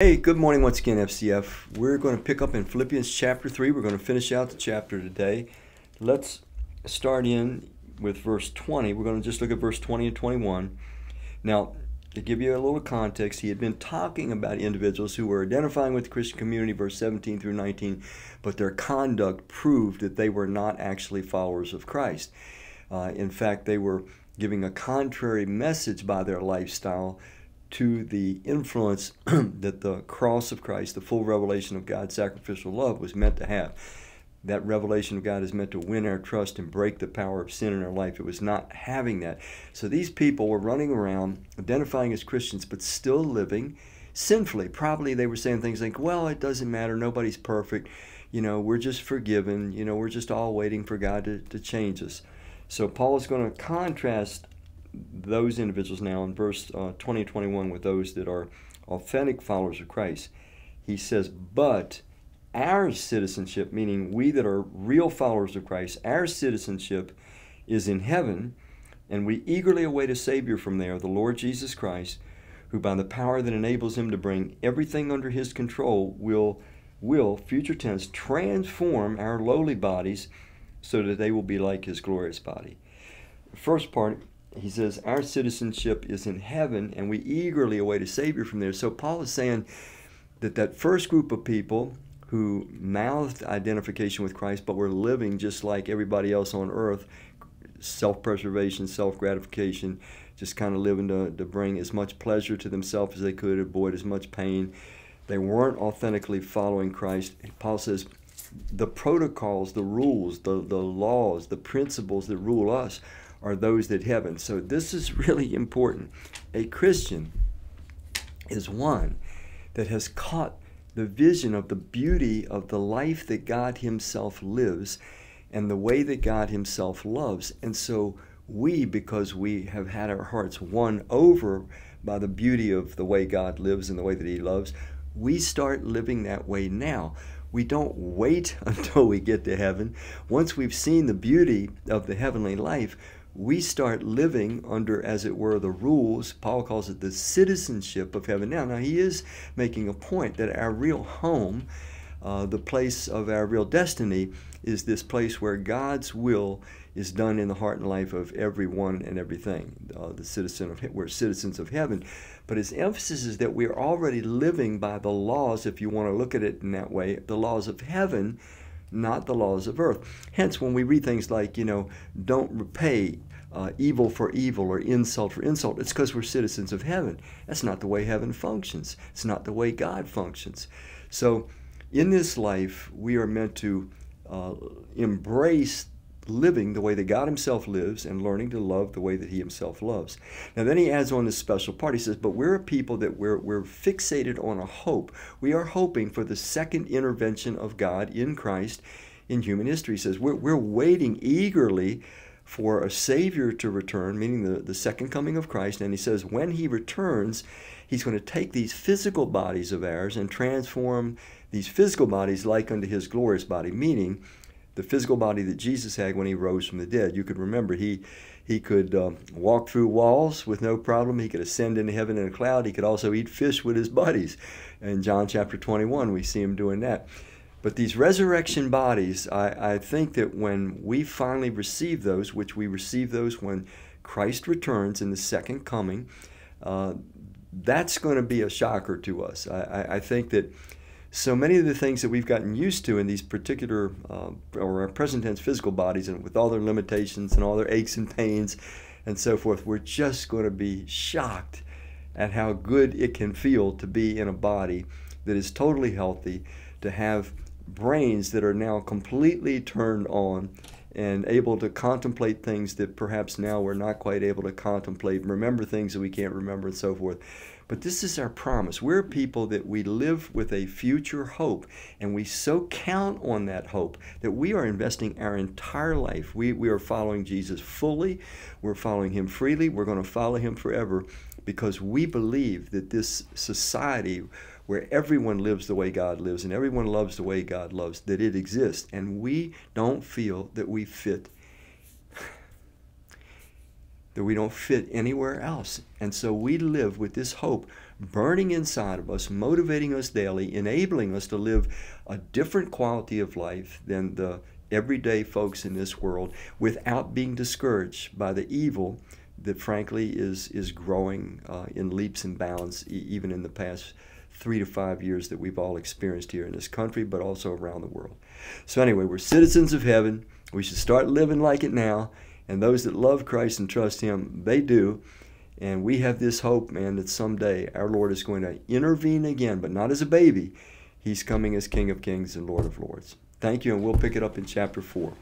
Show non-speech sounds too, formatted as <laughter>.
Hey, good morning once again, FCF. We're going to pick up in Philippians chapter 3. We're going to finish out the chapter today. Let's start in with verse 20. We're going to just look at verse 20 and 21. Now, to give you a little context, he had been talking about individuals who were identifying with the Christian community, verse 17 through 19, but their conduct proved that they were not actually followers of Christ. Uh, in fact, they were giving a contrary message by their lifestyle to the influence <clears throat> that the cross of Christ, the full revelation of God's sacrificial love, was meant to have. That revelation of God is meant to win our trust and break the power of sin in our life. It was not having that. So these people were running around identifying as Christians, but still living sinfully. Probably they were saying things like, well, it doesn't matter. Nobody's perfect. You know, we're just forgiven. You know, we're just all waiting for God to, to change us. So Paul is going to contrast those individuals now in verse uh, 20 and 21 with those that are authentic followers of Christ. He says, But our citizenship, meaning we that are real followers of Christ, our citizenship is in heaven, and we eagerly await a Savior from there, the Lord Jesus Christ, who by the power that enables him to bring everything under his control will, will future tense, transform our lowly bodies so that they will be like his glorious body. First part, he says, Our citizenship is in heaven, and we eagerly await a Savior from there. So Paul is saying that that first group of people who mouthed identification with Christ, but were living just like everybody else on earth, self preservation, self gratification, just kind of living to, to bring as much pleasure to themselves as they could, avoid as much pain. They weren't authentically following Christ. Paul says, the protocols, the rules, the, the laws, the principles that rule us are those that heaven. So this is really important. A Christian is one that has caught the vision of the beauty of the life that God Himself lives and the way that God Himself loves. And so we, because we have had our hearts won over by the beauty of the way God lives and the way that He loves, we start living that way now. We don't wait <laughs> until we get to heaven. Once we've seen the beauty of the heavenly life, we start living under, as it were, the rules. Paul calls it the citizenship of heaven. Now, now he is making a point that our real home, uh, the place of our real destiny, is this place where God's will is done in the heart and life of everyone and everything. Uh, the citizen of we're citizens of heaven, but his emphasis is that we are already living by the laws, if you want to look at it in that way, the laws of heaven not the laws of earth. Hence, when we read things like, you know, don't repay uh, evil for evil or insult for insult, it's because we're citizens of heaven. That's not the way heaven functions, it's not the way God functions. So, in this life, we are meant to uh, embrace living the way that God Himself lives and learning to love the way that He Himself loves. Now, then He adds on this special part. He says, But we're a people that we're, we're fixated on a hope. We are hoping for the second intervention of God in Christ in human history. He says, We're, we're waiting eagerly for a Savior to return, meaning the, the second coming of Christ. And he says, when he returns, he's going to take these physical bodies of ours and transform these physical bodies like unto his glorious body, meaning the physical body that Jesus had when he rose from the dead. You could remember he he could uh, walk through walls with no problem. He could ascend into heaven in a cloud. He could also eat fish with his buddies. In John chapter 21, we see him doing that. But these resurrection bodies, I, I think that when we finally receive those, which we receive those when Christ returns in the second coming, uh, that's going to be a shocker to us. I, I, think that so many of the things that we've gotten used to in these particular, uh, or our present tense physical bodies, and with all their limitations and all their aches and pains and so forth, we're just going to be shocked at how good it can feel to be in a body that is totally healthy, to have brains that are now completely turned on and able to contemplate things that perhaps now we're not quite able to contemplate, remember things that we can't remember, and so forth. But this is our promise. We're people that we live with a future hope, and we so count on that hope that we are investing our entire life. We, we are following Jesus fully, we're following Him freely, we're going to follow Him forever because we believe that this society where everyone lives the way God lives and everyone loves the way God loves, that it exists. And we don't feel that we fit. that we don't fit anywhere else. And so we live with this hope burning inside of us, motivating us daily, enabling us to live a different quality of life than the everyday folks in this world without being discouraged by the evil that frankly is is growing uh, in leaps and bounds e- even in the past three to five years that we've all experienced here in this country but also around the world. So anyway we're citizens of heaven. We should start living like it now. And those that love christ and trust him they do. And we have this hope man that someday our lord is going to intervene again but not as a baby. He's coming as king of kings and lord of lords. Thank you and we'll pick it up in chapter 4